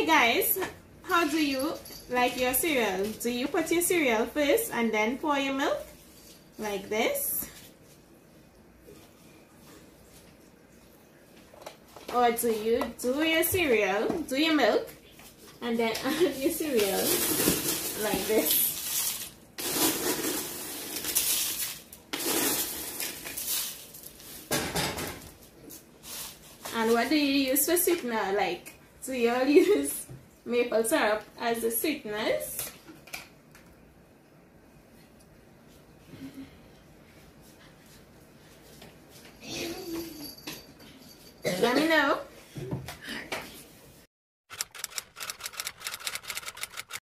Hi guys, how do you like your cereal? Do you put your cereal first and then pour your milk? Like this? Or do you do your cereal, do your milk, and then add your cereal like this? And what do you use for sweetener? Like, do you all use maple syrup as the sweetness. Let me know.